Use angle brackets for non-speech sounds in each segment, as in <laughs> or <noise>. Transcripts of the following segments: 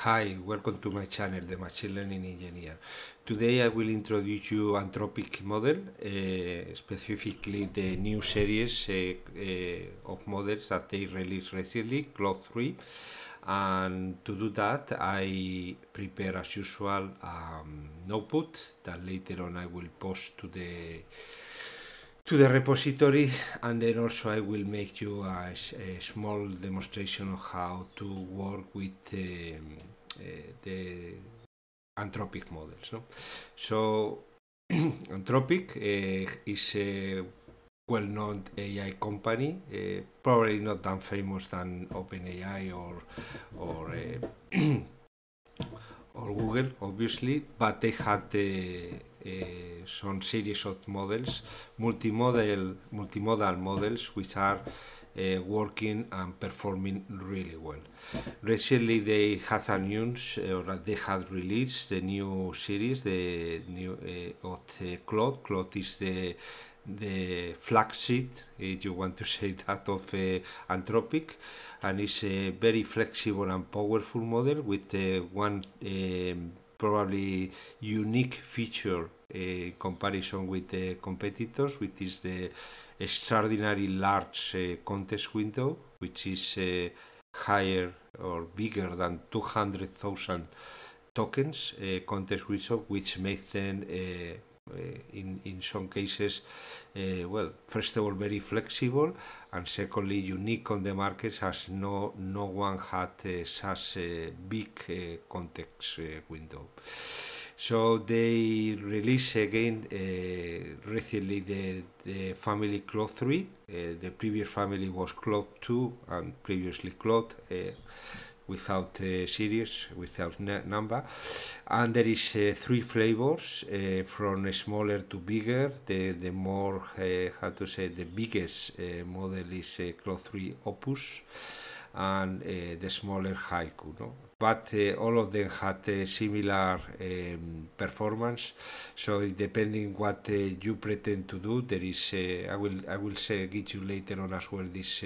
Hi, welcome to my channel, The Machine Learning Engineer. Today I will introduce you Anthropic model, uh, specifically the new series uh, uh, of models that they released recently, Claude 3. And to do that, I prepare as usual um, notebook that later on I will post to the to the repository and then also I will make you a, a small demonstration of how to work with um, uh, the anthropic models. No? So <clears throat> Anthropic uh, is a well-known AI company, uh, probably not that famous than OpenAI or or <clears throat> or Google, obviously, but they had some series of models, multimodal multimodal models, which are uh, working and performing really well. Recently, they had announced or they had released the new series, the new uh, of Claude. Claude is the the flagship, if you want to <laughs> say that, of Anthropic, and it's a very flexible and powerful model with one probably unique feature in comparison with the competitors, which is the extraordinary large uh, context window, which is uh, higher or bigger than 200,000 tokens uh, context window, which makes them in in some cases uh, well first of all very flexible and secondly unique on the market as no no one had uh, such a big context window so they released again uh, recently the, the family Claude 3. Uh, the previous family was Claude 2 and previously Claude uh, without uh, series, without number. And there is uh, three flavors uh, from smaller to bigger. The, the more, how to say, the biggest model is Claude 3 Opus and the smaller Haiku. No? but uh, all of them had similar um, performance. So depending what uh, you pretend to do, there is uh, I will I will say give you later on as well this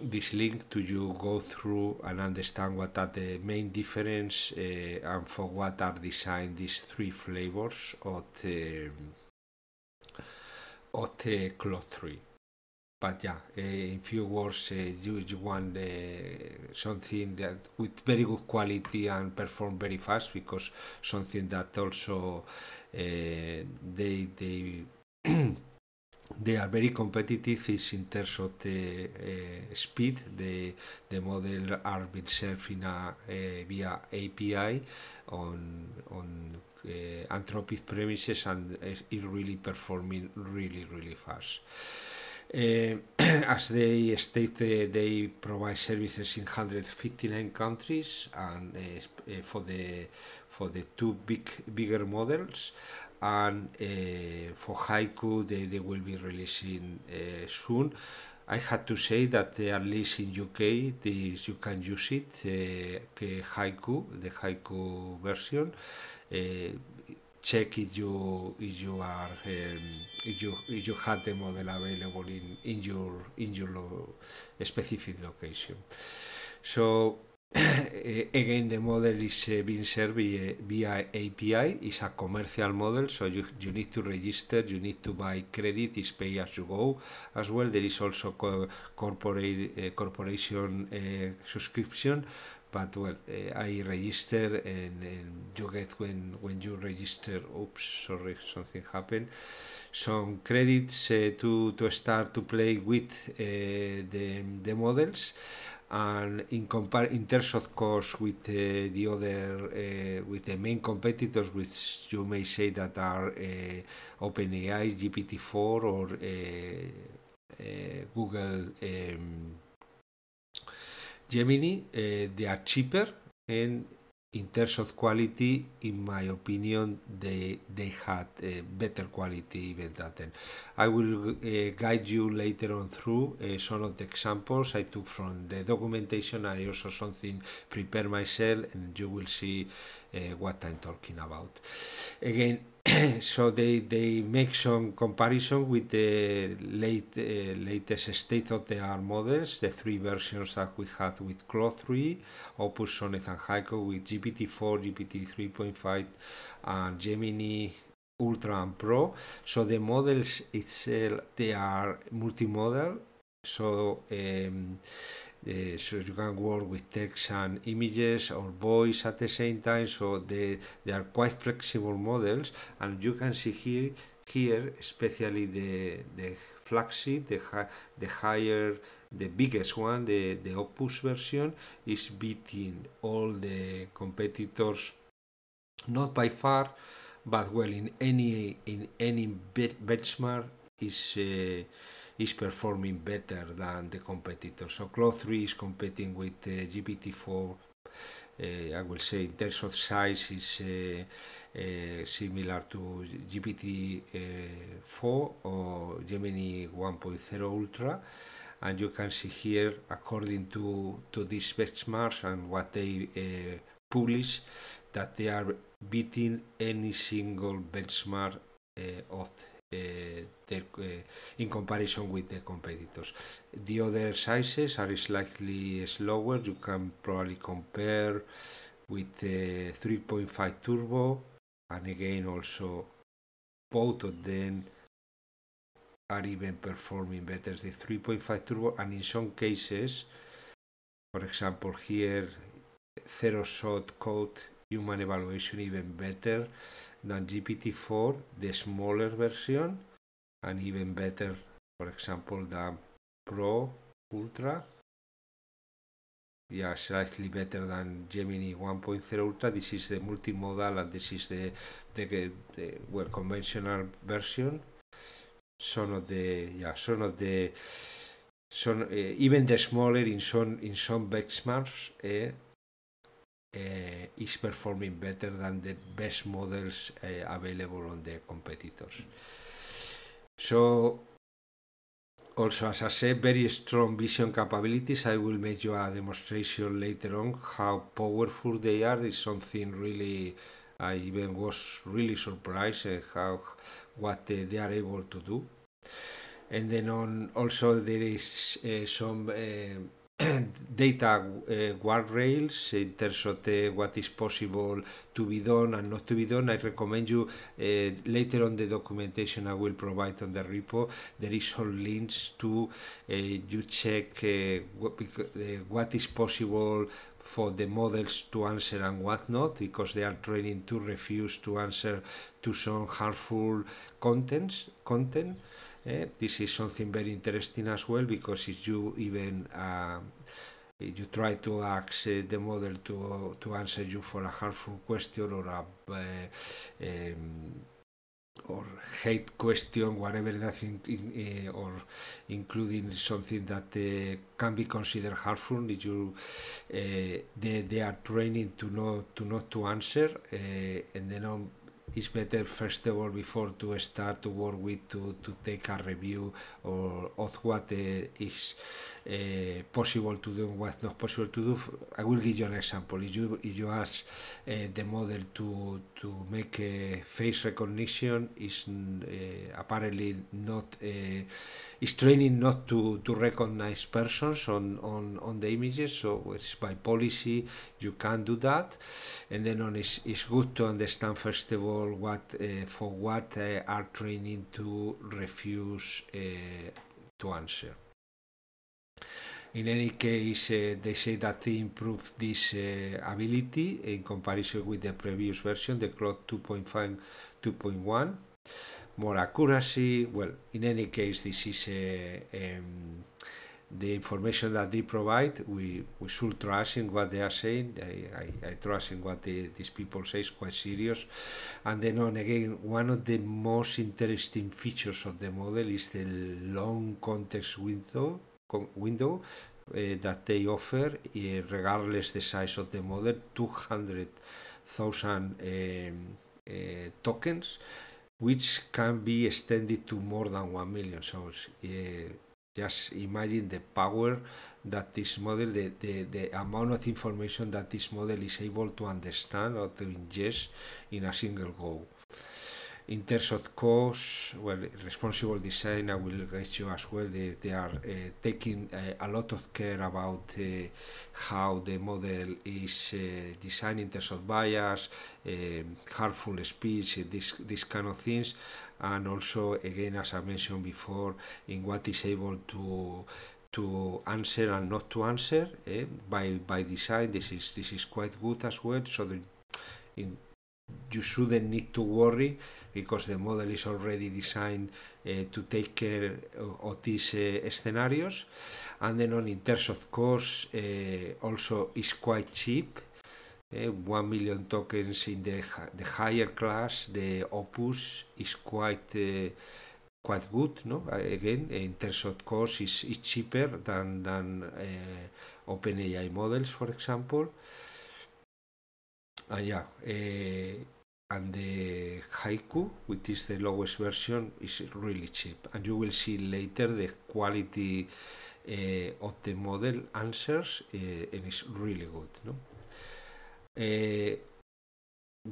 this link to you go through and understand what are the main difference uh, and for what are designed these three flavors of the, of the Claude 3 but yeah, uh, in few words, uh, you, you want something that with very good quality and perform very fast because something that also they they <clears throat> they are very competitive in terms of the uh, speed. The the model are being served uh, via API on on uh, Anthropic premises and is really performing really really fast. Uh, <clears throat> as they state, uh, they provide services in 159 countries, and uh, for the for the two big bigger models, and for Haiku, they, they will be releasing soon. I had to say that at least in UK, this, you can use it, Haiku, the Haiku version. Check if you if you are um, if you if you have the model available in in your in your lo specific location. So <clears throat> again, the model is uh, being served via, via API. It's a commercial model, so you, you need to register, you need to buy credit, it's pay as you go as well. There is also co corporate uh, corporation uh, subscription, but well uh, I register and, and, you get when when you register oops sorry something happened. Some credits uh, to to start to play with uh, the the models and in compare in terms of course with the other with the main competitors which you may say that are OpenAI GPT-4 or Google um, Gemini, uh, they are cheaper and in terms of quality, in my opinion, they they had uh, better quality even than. I will uh, guide you later on through uh, some of the examples I took from the documentation. I also something prepare myself, and you will see what I'm talking about. Again, <coughs> so they, they make some comparison with the late uh, latest state-of-the-art models, the three versions that we had with Claude 3, Opus, Sonnet, and Haiku with GPT-4, GPT 3.5, and Gemini Ultra and Pro. So the models itself they are multimodal. So um, uh, so you can work with text and images or voice at the same time so they, they are quite flexible models. And you can see here here especially the the flagship the the higher the biggest one the the opus version is beating all the competitors not by far but well in any in any benchmark is uh, is performing better than the competitors. So Claude 3 is competing with uh, GPT-4. Uh, I will say in terms of size is uh, uh similar to GPT-4 uh, or Gemini 1.0 Ultra. And you can see here, according to, to these benchmarks and what they uh, publish, that they are beating any single benchmark of uh, uh, in comparison with the competitors. The other sizes are slightly slower. You can probably compare with the 3.5 turbo and again also both of them are even performing better the 3.5 turbo and in some cases for example here zero shot code human evaluation even better than GPT-4, the smaller version, and even better, for example, than Pro Ultra. Yeah, slightly better than Gemini 1.0 Ultra. This is the multimodal, and this is the the, the well conventional version. Some of the yeah, some of the some uh, even the smaller in some in some benchmarks. Uh, is performing better than the best models uh, available on the competitors. So also as I said, very strong vision capabilities. I will make you a demonstration later on how powerful they are. Is something really I even was really surprised at how what they, they are able to do. And then on also there is uh, some uh, <clears throat> data uh, guardrails in terms of the, what is possible to be done and not to be done. I recommend you uh, later on the documentation I will provide on the repo. There is all links to uh, you check what, what is possible for the models to answer and what not because they are training to refuse to answer to some harmful contents content uh, this is something very interesting as well because if you even uh, if you try to ask uh, the model to to answer you for a harmful question or a um, or hate question, whatever that, in, in, uh, or including something that uh, can be considered harmful, you uh, they, they are training to not to not to answer, and then on it's better first of all before to start to work with to, to take a review or of what uh, is uh, possible to do and what's not possible to do. I will give you an example. If you if you ask uh, the model to to make a face recognition, is uh, apparently not is training not to to recognize persons on on on the images. So it's by policy you can do that, and then on it's, it's good to understand first of all what for what are training to refuse to answer. In any case, uh, they say that they improved this uh, ability in comparison with the previous version, the Claude 2.5, 2.1. More accuracy. Well, in any case, this is uh, um, the information that they provide. We, we should trust in what they are saying. I, I, I trust in what these people say is quite serious. And then on again, one of the most interesting features of the model is the long context window window uh, that they offer, uh, regardless the size of the model, 200,000 um, uh, tokens, which can be extended to more than 1 million. So just imagine the power that this model, the, the, the amount of information that this model is able to understand or to ingest in a single go. In terms of cost, well, responsible design, I will get you as well. They, they are uh, taking uh, a lot of care about uh, how the model is uh, designed in terms of bias, um, harmful speech, this, this kind of things, and also, again, as I mentioned before, in what is able to to answer and not to answer eh? by by design. This is this is quite good as well. So the, in, you shouldn't need to worry because the model is already designed uh, to take care of, of these uh, scenarios. And then on in terms of cost uh, also is quite cheap. Uh, 1 million tokens in the, the higher class the opus is quite uh, quite good no? Again in terms of cost is, is cheaper than than uh, models for example uh, yeah uh, and the haiku which is the lowest version is really cheap. And you will see later the quality uh, of the model answers uh, and it's really good no? Uh,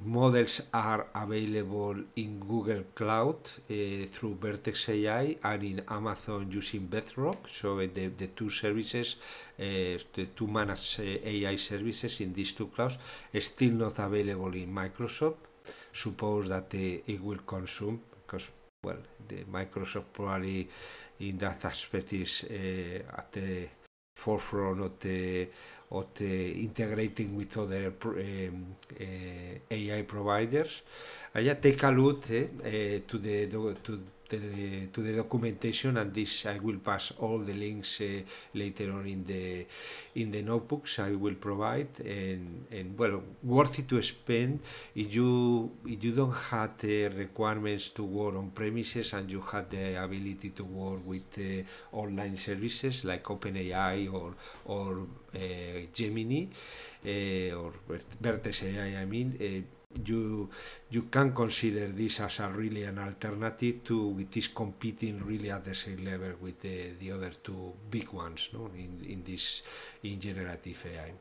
models are available in Google Cloud uh, through Vertex AI and in Amazon using Bedrock. So uh, the, the two services, uh, the two managed AI services in these two clouds, still not available in Microsoft. Suppose that it will consume because well, the Microsoft probably in that aspect is at the forefront of the the integrating with other um, uh, AI providers. Yeah, take a look uh, to the to the, to the documentation and this I will pass all the links uh, later on in the in the notebooks I will provide. And, and well worth it to spend if you if you don't have the requirements to work on premises and you have the ability to work with uh, online services like OpenAI or or uh, Gemini uh, or Vertex AI I mean uh, you you can consider this as a really an alternative to which is competing really at the same level with the, the other two big ones no in, in this in generative AI.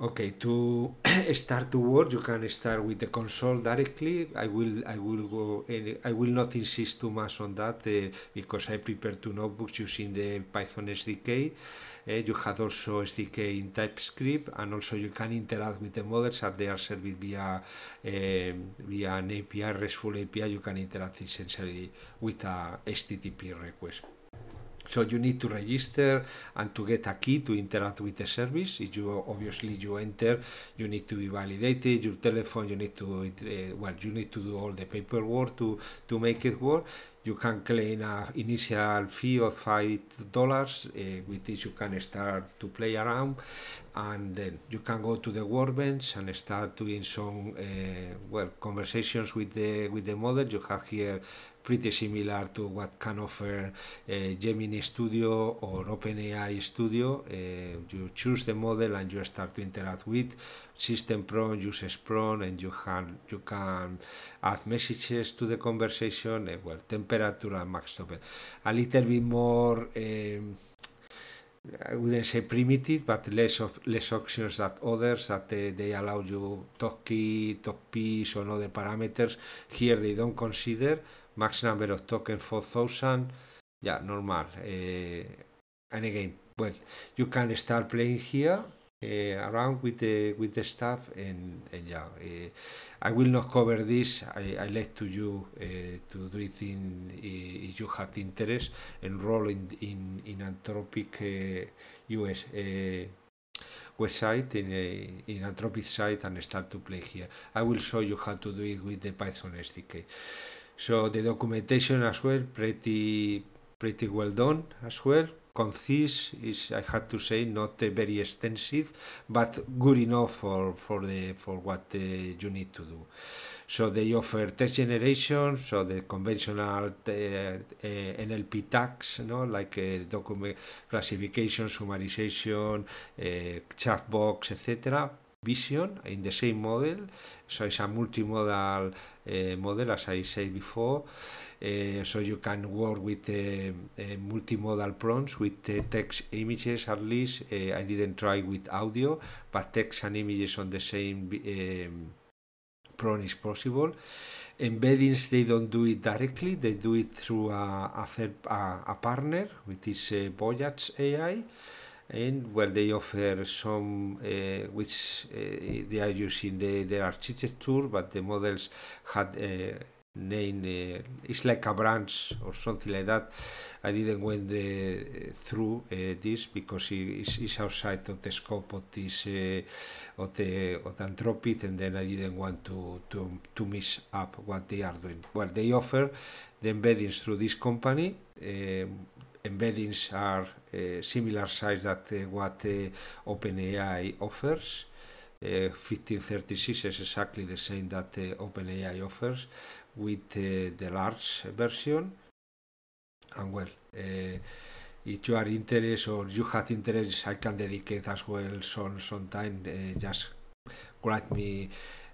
Okay, to <clears throat> start to work, you can start with the console directly. I will, I will go, I will not insist too much on that uh, because I prepared two notebooks using the Python SDK. Uh, you have also SDK in TypeScript, and also you can interact with the models as they are served via uh, via an API, RESTful API. You can interact essentially with a HTTP request. So you need to register and to get a key to interact with the service. If you obviously you enter, you need to be validated. Your telephone, you need to uh, well, you need to do all the paperwork to to make it work. You can claim an initial fee of five dollars, uh, with this you can start to play around, and then you can go to the workbench and start doing some uh, well conversations with the with the model. You have here pretty similar to what can offer uh, Gemini Studio or OpenAI Studio. Uh, you choose the model and you start to interact with system prompt, uses prompt, and you can you can add messages to the conversation. Uh, well, temperature and max. A little bit more. Um, I wouldn't say primitive, but less of less options than others that they, they allow you talk key, talk piece, or other parameters. Here they don't consider, max number of tokens 4000 yeah normal. Uh, and again well you can start playing here uh, around with the with the stuff and, and yeah uh, I will not cover this. I, I let to you to do it in if you have interest enroll in in, in Anthropic US website in, a, in Anthropic site and start to play here. I will show you how to do it with the Python SDK so the documentation as well, pretty pretty well done as well. Concise is, I had to say, not uh, very extensive, but good enough for for the for what uh, you need to do. So they offer text generation, so the conventional uh, uh, NLP tags, you know, like uh, document classification, summarization, uh, chat box, etc vision in the same model. So it's a multimodal uh, model, as I said before. Uh, so you can work with uh, multimodal prompts with text images at least. I didn't try with audio, but text and images on the same prone is possible. Embeddings, they don't do it directly, they do it through a, partner, which is Voyage AI, and where they offer some, uh, which uh, they are using the, the architecture, but the models had uh, name uh, it's like a branch or something like that. I didn't went the, through this because it's, it's outside of the scope of this of the of the anthropic and then i didn't want to to to miss up what they are doing. Well they offer the embeddings through this company embeddings are uh, similar size that uh, what uh, OpenAI offers. Uh, 1536 is exactly the same that OpenAI offers, with the large version and well if you are interested or you have interest I can dedicate as well some some time just write me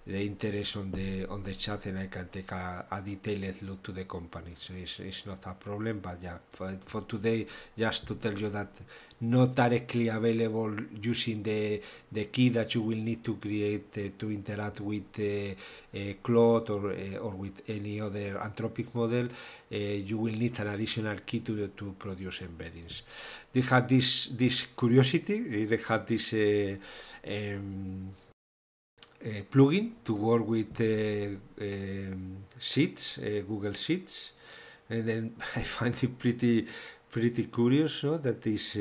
the interest on the on the chat and I can take a, a detailed look to the company. So it's, it's not a problem but yeah for, for today just to tell you that not directly available using the the key that you will need to create uh, to interact with uh, uh, Claude or uh, or with any other anthropic model uh, you will need an additional key to to produce embeddings. They had this this curiosity they had this uh, um, plugin to work with um, Sheets, Google Sheets, and then <laughs> I find it pretty pretty curious no? that is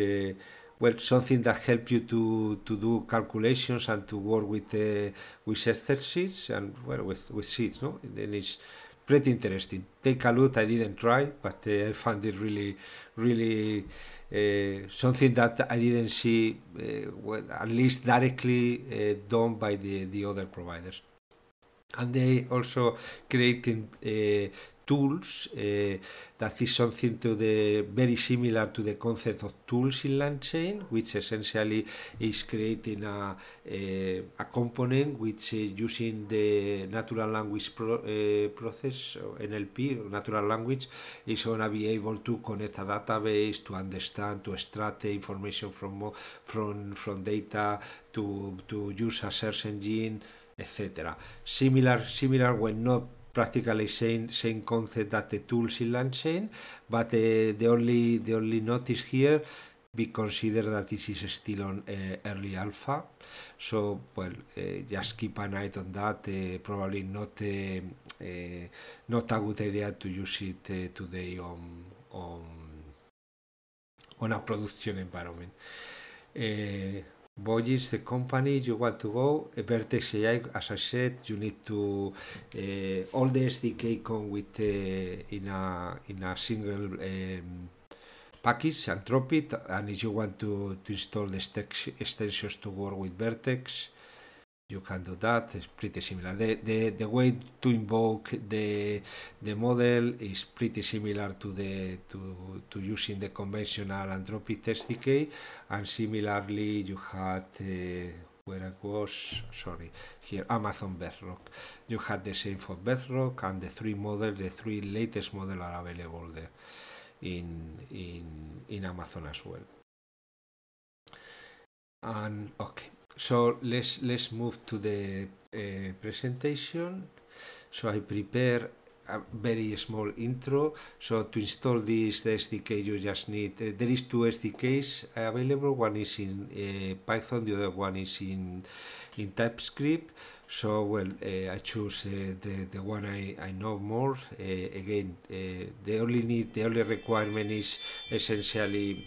well something that help you to to do calculations and to work with uh, with sheets and well with with sheets no? Then it's pretty interesting. Take a look. I didn't try but uh, I found it really really uh, something that I didn't see, uh, well, at least directly uh, done by the, the other providers. And they also creating tools uh, that is something to the very similar to the concept of tools in LangChain which essentially is creating a, a, a component which uh, using the natural language pro, uh, process NLP natural language is going to be able to connect a database to understand to extract information from from from data to to use a search engine etc similar similar when not practically same same concept that the tools in LangChain, but uh, the only the only notice here we consider that this is still on uh, early alpha. So well uh, just keep an eye on that uh, probably not not a good idea to use it today on on on a production environment Voyage, the company you want to go, Vertex AI, as I said, you need to uh, all the SDK come with uh, in a in a single um, package, it. and if you want to, to install the extensions to work with Vertex, you can do that. It's pretty similar. The, the, the way to invoke the the model is pretty similar to the to, to using the conventional Anthropic SDK, and similarly you had uh, where I was sorry here Amazon Bedrock. You had the same for Bedrock, and the three models, the three latest models are available there in in in Amazon as well. And okay, so let's let's move to the uh, presentation. So i prepare a very small intro. So to install this sdk you just need uh, there is two sdks available. One is in uh, python the other one is in in typescript. So well uh, i choose uh, the the one i i know more. Uh, again the only need the only requirement is essentially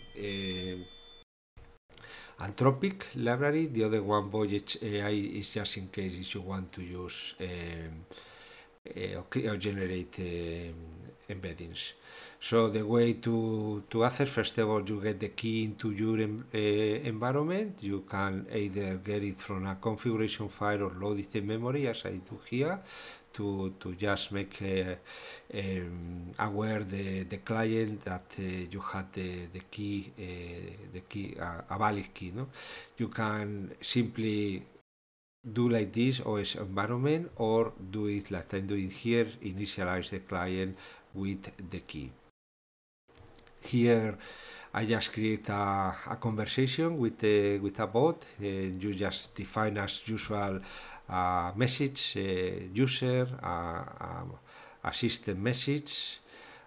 Anthropic library. The other one, Voyage AI, is just in case if you want to use um, uh, or generate uh, embeddings. So the way to, to access, first of all, you get the key into your uh, environment. You can either get it from a configuration file or load it in memory, as I do here to, to just make uh, um, aware the, the client that uh, you had the, the key, uh, the key a valid key. No? You can simply do like this OS environment or do it like I'm doing here, initialize the client with the key. Here I just create a, a conversation with the, with a bot. Uh, you just define as usual a message uh, user, a, system message,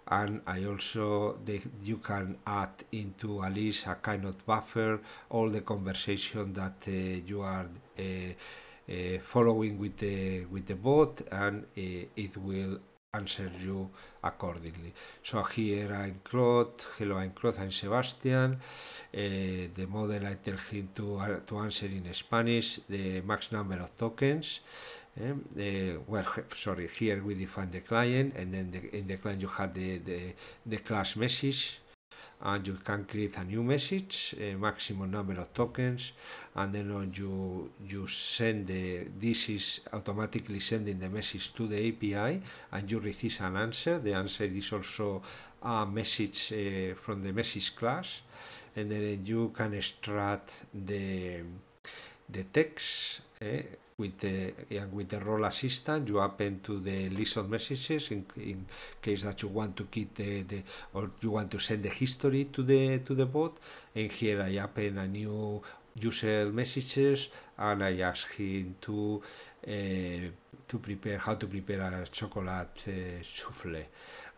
and I also you can add into a list a kind of buffer all the conversation that uh, you are uh, uh, following with the with the bot, and it will answer you accordingly. So here I'm Claude, hello I'm Claude, I'm Sebastian. Uh, the model I tell him to, uh, to answer in Spanish the max number of tokens. Um, uh, well, sorry, here we define the client and then the, in the client you have the, the, the class message and you can create a new message, a maximum number of tokens, and then you you send the this is automatically sending the message to the API, and you receive an answer. The answer is also a message uh, from the message class, and then you can extract the the text. Uh, with the and with the role assistant you append to the list of messages in, in case that you want to keep the, the or you want to send the history to the to the bot and here I append a new user messages and I ask him to uh, to prepare how to prepare a chocolate uh, souffle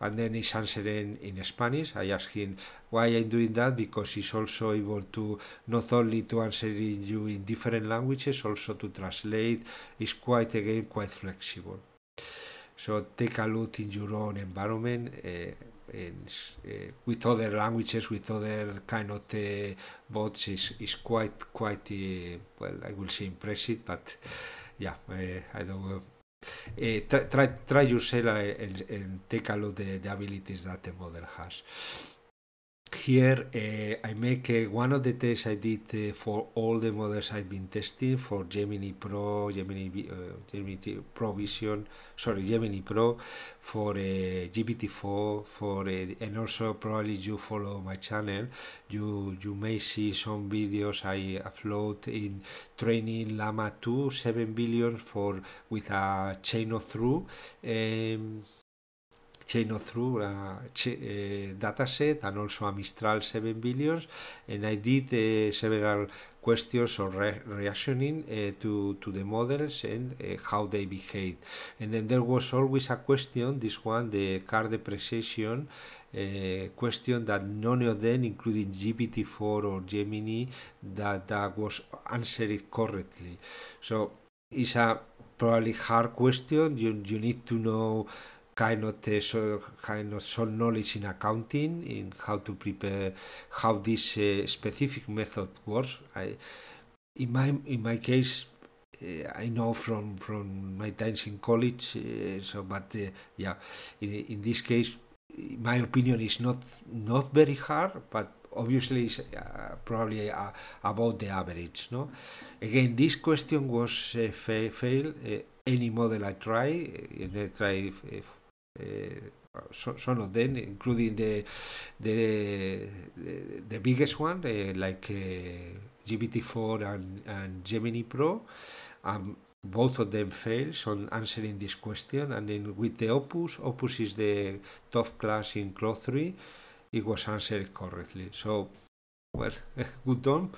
and then he's answering in Spanish. I ask him why I'm doing that because he's also able to not only to answer you in different languages, also to translate. It's quite again quite flexible. So take a look in your own environment. Uh, and, uh, with other languages, with other kind of uh, bots, is is quite quite well. I will say impressive, but yeah, I don't eh, tra, tra, traio ela el, el, el tecalo de, de abilities da T-Model hash. Here uh, I make uh, one of the tests I did uh, for all the models I've been testing for Gemini Pro, Gemini, Gemini Pro Vision, sorry Gemini Pro, for uh, GPT-4, for and also probably you follow my channel, you you may see some videos I upload in training Llama 2 7 billion for with a chain of thought. Um, chain of thought a uh, dataset and also a Mistral 7 billions and I did uh, several questions or re reactioning uh, to, to the models and uh, how they behave. And then there was always a question, this one, the car depreciation uh, question that none of them, including GPT-4 or Gemini, that, that was answered correctly. So it's a probably hard question. You, you need to know kind of uh, so, kind of some knowledge in accounting in how to prepare how this uh, specific method works. I, in my in my case, uh, I know from from my times in college. So, but yeah, in, in this case, my opinion is not not very hard, but obviously it's uh, probably uh, about the average. No, again, this question was uh, fa fail. any model I try, I try so, some of them, including the the the, the biggest one, uh, like uh, GPT-4 and, and Gemini Pro. Um, both of them fails on answering this question, and then with the Opus, Opus is the top class in Claude 3. It was answered correctly. So, well, <laughs> good done.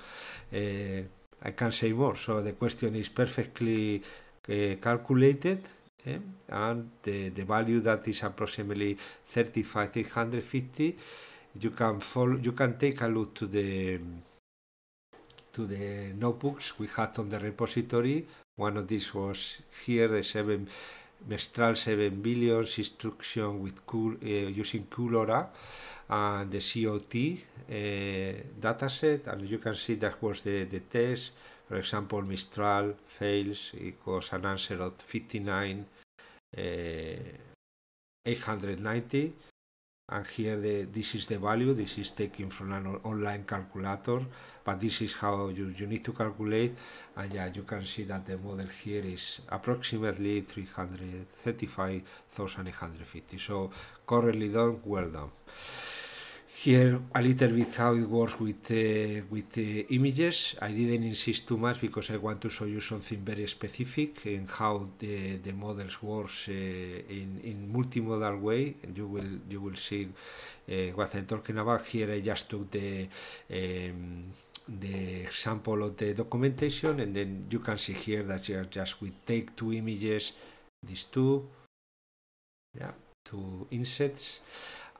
Uh, I can't say more. So the question is perfectly uh, calculated eh? and the, the value that is approximately 35,850 you can follow, you can take a look to the to the notebooks we had on the repository one of these was here the 7 Mistral 7 billions instruction with cool, uh, using QLoRA and the COT uh, dataset and you can see that was the, the test for example Mistral fails it was an answer of 59 Eh, 890 and here the, this is the value this is taken from an online calculator but this is how you, you need to calculate and yeah you can see that the model here is approximately 335,850 so correctly done well done here a little bit how it works with uh, with the images. I didn't insist too much because i want to show you something very specific in how the the models works uh, in in multimodal way. And you will you will see uh, what i'm talking about. Here i just took the um, the example of the documentation. And then you can see here that you just we take two images these two yeah two insets.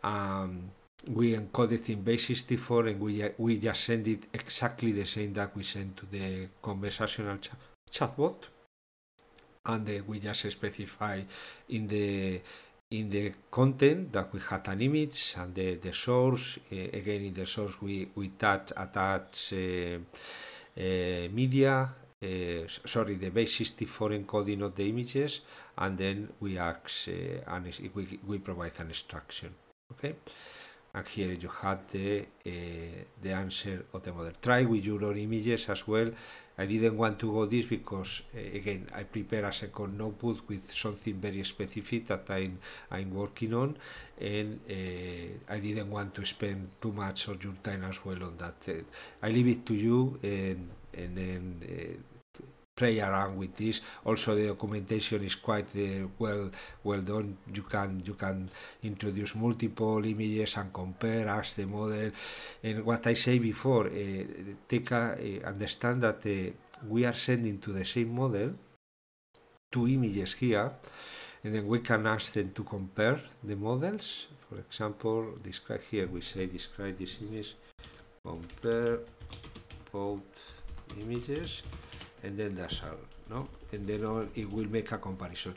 Um, we encode it in base64 and we we just send it exactly the same that we send to the conversational ch chatbot. And uh, we just specify in the in the content that we had an image and the, the source. Uh, again in the source we we touch, attach uh, media sorry the base 64 encoding of the images. And then we ask and we, we provide an instruction. Okay and here you have the uh, the answer of the model try with your own images as well. I didn't want to go this because uh, again I prepare a second notebook with something very specific that I'm, I'm working on. And uh, I didn't want to spend too much of your time as well on that. Uh, I leave it to you and and then play around with this. Also the documentation is quite uh, well well done. You can you can introduce multiple images and compare ask the model. And what i say before uh, take a, uh, understand that uh, we are sending to the same model two images here and then we can ask them to compare the models. For example describe here we say describe this image. Compare both images and then that's all no? And then all, it will make a comparison.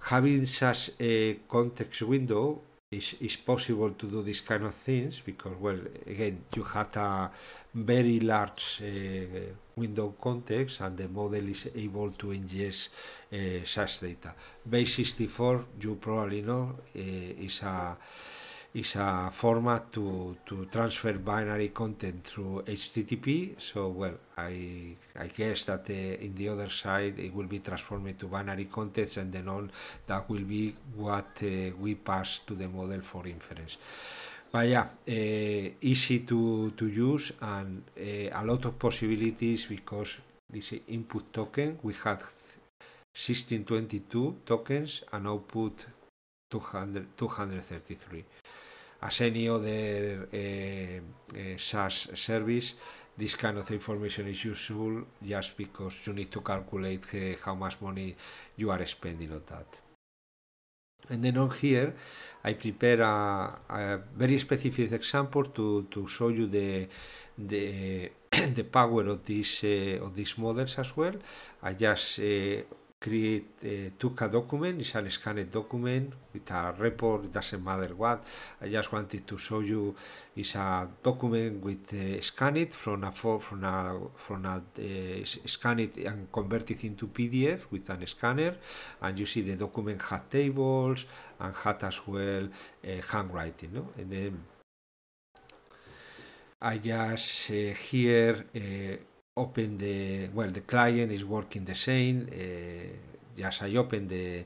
Having such a context window is, is possible to do these kind of things because well again you had a very large uh, window context and the model is able to ingest uh, such data. Base 64 you probably know uh, is a is a format to, to transfer binary content through HTTP. So, well, I, I guess that uh, in the other side it will be transformed to binary content and then on that will be what uh, we pass to the model for inference. But yeah, uh, easy to, to use and uh, a lot of possibilities because this input token, we had 1622 tokens and output 200, 233 as any other uh, uh, SaaS service, this kind of information is useful just because you need to calculate how much money you are spending on that. And then on here, I prepare a, very specific example to, to show you the the <clears throat> the power of these uh, of these models as well. I just uh, create a document it's an scanned document with a report it doesn't matter what. I just wanted to show you it's a document with uh, scanned from a from a from a uh, scanned and converted into pdf with an scanner. And you see the document had tables and had as well uh, handwriting no? And then i just uh, here uh, open the well the client is working the same uh, just I open the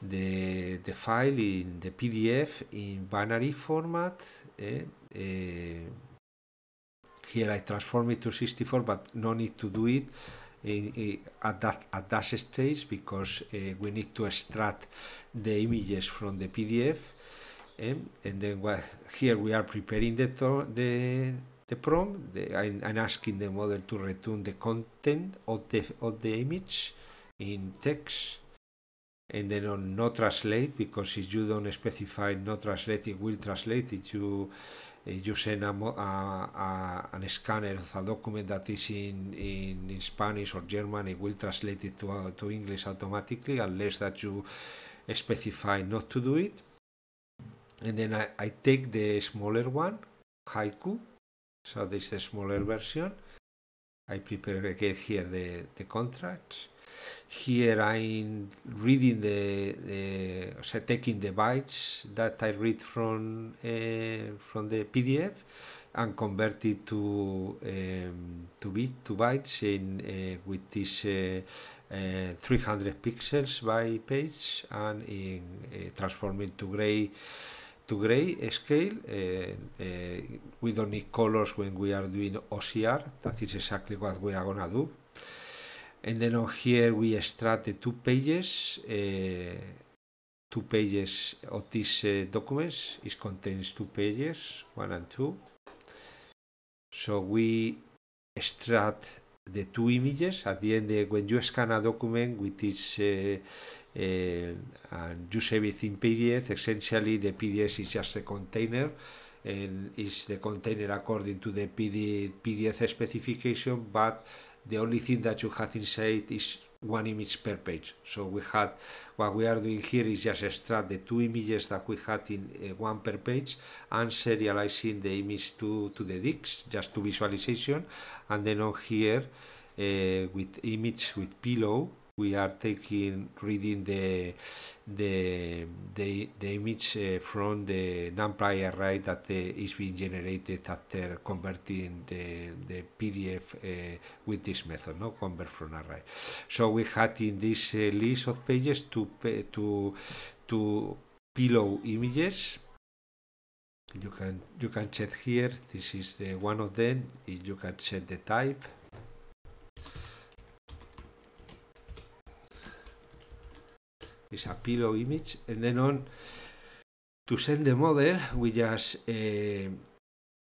the the file in the PDF in binary format uh, uh, here I transform it to 64 but no need to do it in, in, at that at that stage because uh, we need to extract the images from the PDF um, and then well, here we are preparing the the the prompt, the, I'm, I'm, asking the model to return the content of the, of the image in text and then on no translate because if you don't specify no translate it will translate. If you you send a, a, a, scanner of a document that is in, in, in Spanish or German it will translate it to, uh, to English automatically unless that you specify not to do it. And then I, I take the smaller one haiku so this is the smaller version. I prepare again here the, the contracts. Here I'm reading the, the so taking the bytes that I read from uh, from the PDF and convert it to um, to bit to bytes in uh, with this uh, uh, 300 pixels by page and in uh, transform to gray to gray scale uh, uh, we don't need colors when we are doing OCR that is exactly what we are gonna do. And then on here we extract the two pages uh, two pages of these eh, documents. It contains two pages one and two. So we extract the two images. At the end eh, when you scan a document with this and you save it in PDF, essentially the PDF is just a container and is the container according to the PD, PDF specification, but the only thing that you have inside is one image per page. So we had what we are doing here is just extract the two images that we had in uh, one per page and serializing the image to, to the DICs just to visualization and then on here uh, with image with pillow we are taking reading the the the, the image uh, from the numpy array that uh, is being generated after converting the the PDF uh, with this method, no convert from array. So we had in this uh, list of pages to to to pillow images. You can you can check here. This is the one of them. You can check the type is a pillow image and then on to send the model we just uh,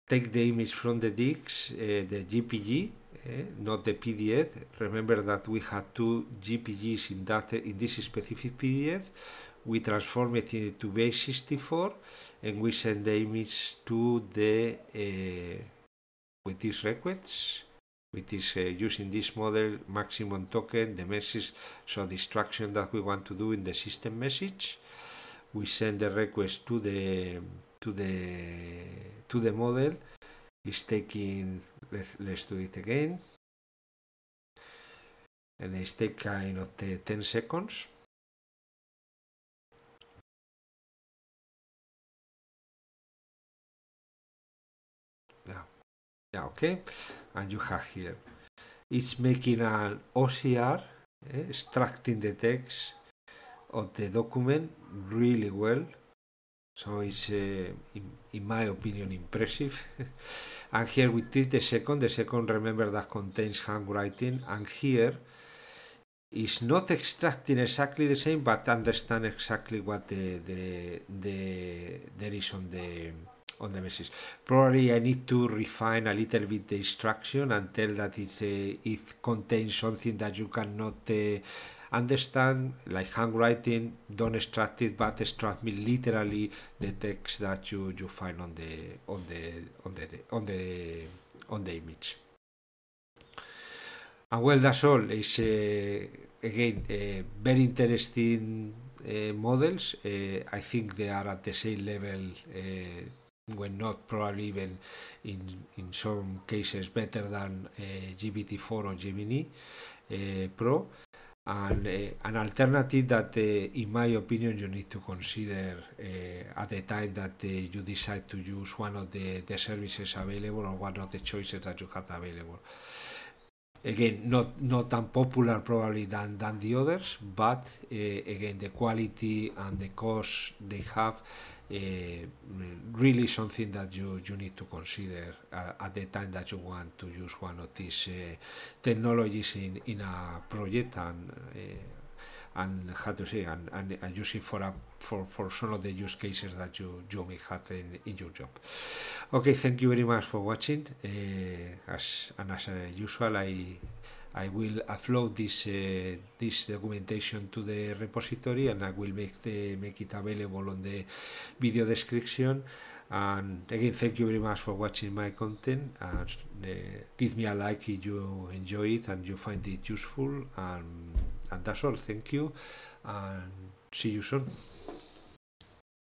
take the image from the DICs, uh, the JPG, uh, not the PDF. Remember that we had two JPGs in that in this specific PDF. We transform it into base64 and we send the image to the uh, with these requests which is uh, using this model maximum token, the message, so the instruction that we want to do in the system message. We send the request to the to the to the model. It's taking let's let's do it again. And it's take kind of 10 seconds. Yeah, okay and you have here. It's making an OCR eh, extracting the text of the document really well. So it's uh, in, my opinion impressive. <laughs> And here we take the second. The second remember that contains handwriting. And here is not extracting exactly the same but understand exactly what the the, the there is on the on the message. Probably I need to refine a little bit the instruction and tell that it's a, it contains something that you cannot uh, understand, like handwriting. Don't extract it, but extract me literally the text that you, you find on the on the on the on the on the image. And well, that's all. It's uh, again uh, very interesting uh, models. Uh, I think they are at the same level uh, when not probably even in, in some cases better than uh, GPT-4 or Gemini uh, Pro. And uh, an alternative that uh, in my opinion you need to consider uh, at the time that uh, you decide to use one of the, the services available or one of the choices that you have available. Again not not popular probably than than the others but again the quality and the cost they have really something that you you need to consider uh, at the time that you want to use one of these uh, technologies in in a project and and how to say and, and, and use it for a for, for some of the use cases that you you may have in, in your job. Okay thank you very much for watching. Uh, as and as uh, usual i I will upload this uh, this documentation to the repository and I will make the make it available on the video description. And again thank you very much for watching my content and uh, give me a like if you enjoy it and you find it useful. And and that's all. Thank you and see you soon